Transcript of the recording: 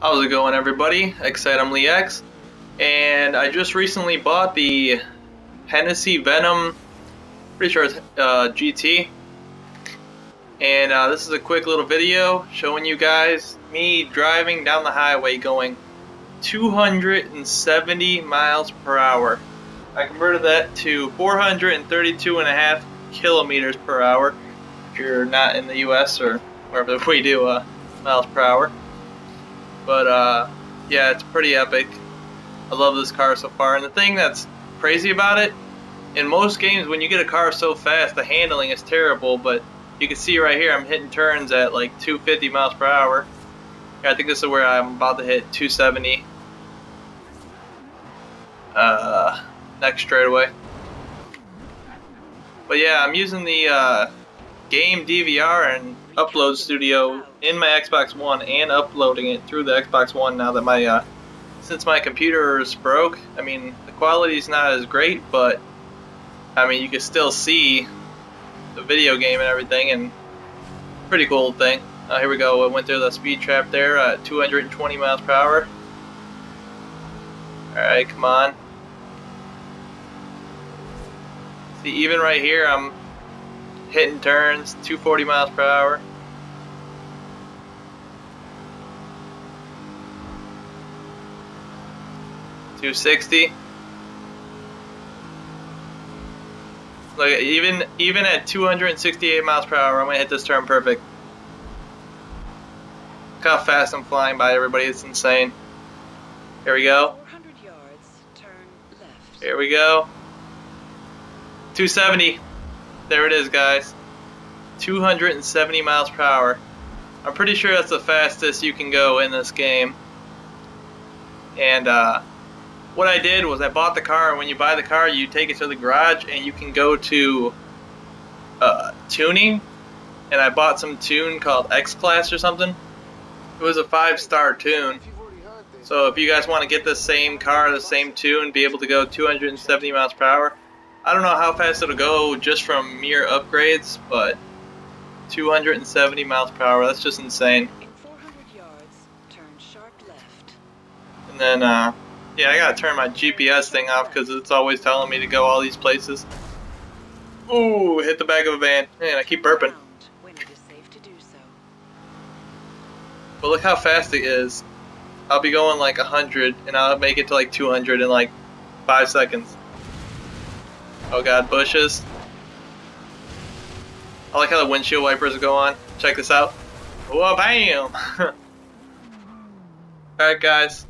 How's it going everybody? xAdamLeex and I just recently bought the Hennessey Venom pretty sure it's uh, GT and uh, this is a quick little video showing you guys me driving down the highway going 270 miles per hour. I converted that to 432 and a half kilometers per hour if you're not in the US or wherever we do uh, miles per hour. But uh, yeah, it's pretty epic. I love this car so far. And the thing that's crazy about it, in most games when you get a car so fast, the handling is terrible. But you can see right here, I'm hitting turns at like 250 miles per hour. I think this is where I'm about to hit 270 uh, next straightaway. But yeah, I'm using the uh, game DVR and upload studio in my Xbox One and uploading it through the Xbox One now that my uh, since my computer is broke. I mean, the quality is not as great, but I mean, you can still see the video game and everything, and pretty cool thing. Uh, here we go. It went through the speed trap there at 220 miles per hour. All right, come on. See, even right here, I'm hitting turns, 240 miles per hour. Two sixty. Look, even even at 268 miles per hour, I'm gonna hit this turn perfect. Look how fast I'm flying by everybody. It's insane. Here we go. Here we go. 270. There it is, guys. 270 miles per hour. I'm pretty sure that's the fastest you can go in this game. And uh, what I did was I bought the car, when you buy the car, you take it to the garage, and you can go to uh, tuning. And I bought some tune called X Class or something. It was a five-star tune. So if you guys want to get the same car, the same tune, be able to go 270 miles per hour, I don't know how fast it'll go just from mere upgrades, but 270 miles per hour, that's just insane. And then, uh, yeah, I gotta turn my GPS thing off because it's always telling me to go all these places. Ooh, hit the back of a van. Man, I keep burping. But look how fast it is. I'll be going like 100 and I'll make it to like 200 in like 5 seconds. Oh god, bushes. I like how the windshield wipers go on. Check this out. Whoa, bam! Alright guys,